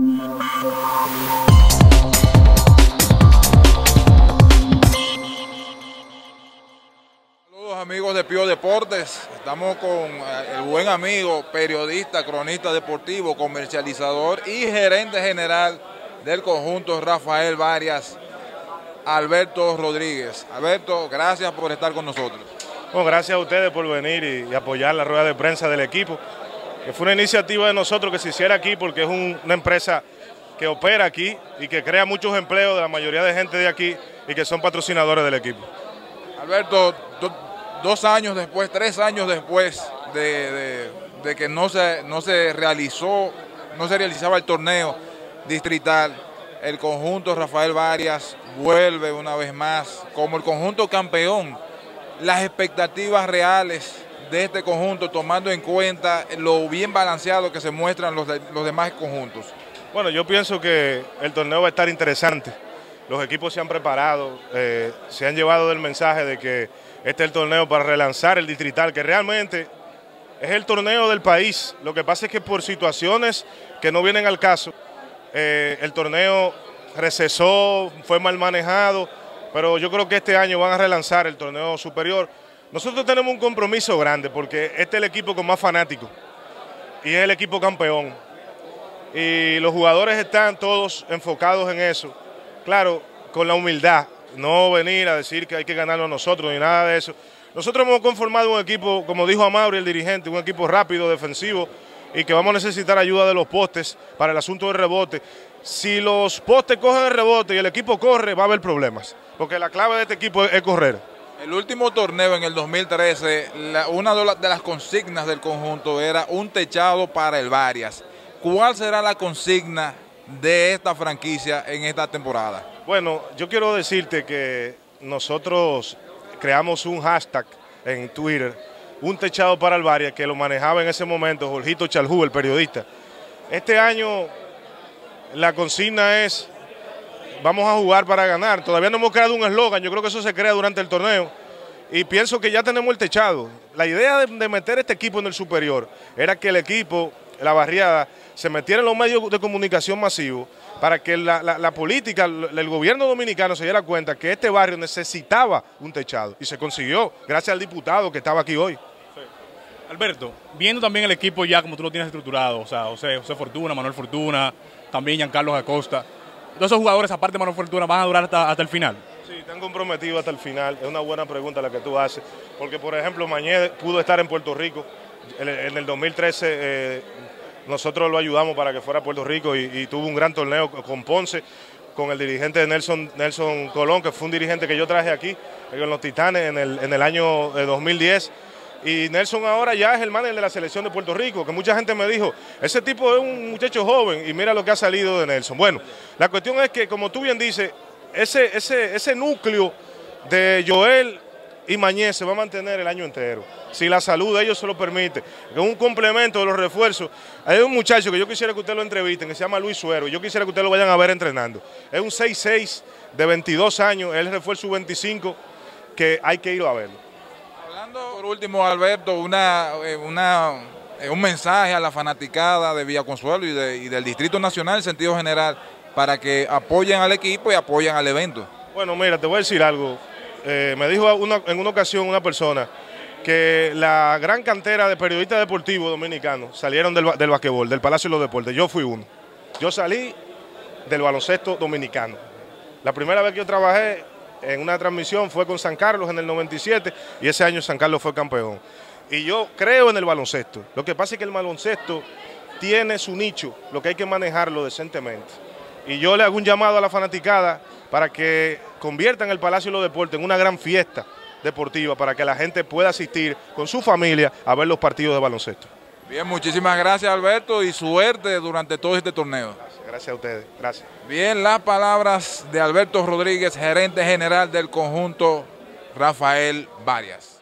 Saludos amigos de Pío Deportes, estamos con eh, el buen amigo, periodista, cronista deportivo, comercializador y gerente general del conjunto Rafael Varias, Alberto Rodríguez. Alberto, gracias por estar con nosotros. Bueno, gracias a ustedes por venir y, y apoyar la rueda de prensa del equipo, que fue una iniciativa de nosotros que se hiciera aquí porque es un- una empresa que opera aquí y que crea muchos empleos de la mayoría de gente de aquí y que son patrocinadores del equipo. Alberto, do- dos años después, tres años después de, de- de que no se, no se realizó, no se realizaba el torneo distrital, el conjunto Rafael Varias vuelve una vez más como el conjunto campeón. Las expectativas reales de este conjunto, tomando en cuenta lo bien balanceado que se muestran los, los demás conjuntos. Bueno, yo pienso que el torneo va a estar interesante. Los equipos se han preparado, eh, se han llevado el mensaje de que este es el torneo para relanzar el distrital, que realmente es el torneo del país. Lo que pasa es que por situaciones que no vienen al caso, eh, el torneo recesó, fue mal manejado, pero yo creo que este año van a relanzar el torneo superior. Nosotros tenemos un compromiso grande porque este es el equipo con más fanáticos y es el equipo campeón y los jugadores están todos enfocados en eso. Claro, con la humildad, no venir a decir que hay que ganarlo nosotros ni nada de eso. Nosotros hemos conformado un equipo, como dijo Amaury, el dirigente, un equipo rápido, defensivo y que vamos a necesitar ayuda de los postes para el asunto del rebote. Si los postes cogen el rebote y el equipo corre, va a haber problemas, porque la clave de este equipo es, es correr. El último torneo en el 2013, la- una de, la- de las consignas del conjunto era un techado para el Varias. ¿Cuál será la consigna de esta franquicia en esta temporada? Bueno, yo quiero decirte que nosotros creamos un hashtag en Twitter, un techado para el Varia, que lo manejaba en ese momento Jorgito Chaljú, el periodista. Este año la consigna es, vamos a jugar para ganar. Todavía no hemos creado un eslogan, yo creo que eso se crea durante el torneo. Y pienso que ya tenemos el techado. La idea de, meter este equipo en el superior era que el equipo, la barriada, se metiera en los medios de comunicación masivos para que la, política, el, el gobierno dominicano se diera cuenta que este barrio necesitaba un techado. Y se consiguió, gracias al diputado que estaba aquí hoy. Alberto, viendo también el equipo ya como tú lo tienes estructurado, o sea, José, José Fortuna, Manuel Fortuna, también Giancarlo Acosta, todos esos jugadores, aparte de Manuel Fortuna, van a durar hasta, hasta el final. Sí, están comprometidos hasta el final. Es una buena pregunta la que tú haces. Porque, por ejemplo, Mañé pudo estar en Puerto Rico. En el, en el 2013 eh, nosotros lo ayudamos para que fuera a Puerto Rico y, tuvo un gran torneo con Ponce, con el dirigente Nelson, Nelson Colón, que fue un dirigente que yo traje aquí en los Titanes en el, en el año eh, 2010. Y Nelson ahora ya es el manager de la selección de Puerto Rico, que mucha gente me dijo, ese tipo es un muchacho joven y mira lo que ha salido de Nelson. Bueno, la cuestión es que, como tú bien dices, ese, ese, ese núcleo de Joel y Mañez se va a mantener el año entero, si la salud de ellos se lo permite. Es un complemento de los refuerzos. Hay un muchacho que yo quisiera que usted lo entrevisten, que se llama Luis Suero, y yo quisiera que usted lo vayan a ver entrenando. Es un 6'6 de 22 años, él refuerzo 25, que hay que ir a verlo. Por último, Alberto, una, eh, eh, un mensaje a la fanaticada de Villa Consuelo y, de- del Distrito Nacional en sentido general para que apoyen al equipo y apoyen al evento. Bueno, mira, te voy a decir algo. Eh, me dijo en una ocasión una persona que la gran cantera de periodistas deportivos dominicanos salieron del, del basquetbol, del Palacio de los Deportes. Yo fui uno. Yo salí del baloncesto dominicano. La primera vez que yo trabajé en una transmisión fue con San Carlos en el 97 y ese año San Carlos fue campeón. Y yo creo en el baloncesto. Lo que pasa es que el baloncesto tiene su nicho, lo que hay que manejarlo decentemente. Y yo le hago un llamado a la fanaticada para que conviertan el Palacio de los Deportes en una gran fiesta deportiva para que la gente pueda asistir con su familia a ver los partidos de baloncesto. Bien, muchísimas gracias Alberto y suerte durante todo este torneo. Gracias a ustedes. Gracias. Bien, las palabras de Alberto Rodríguez, gerente general del conjunto Rafael Varias.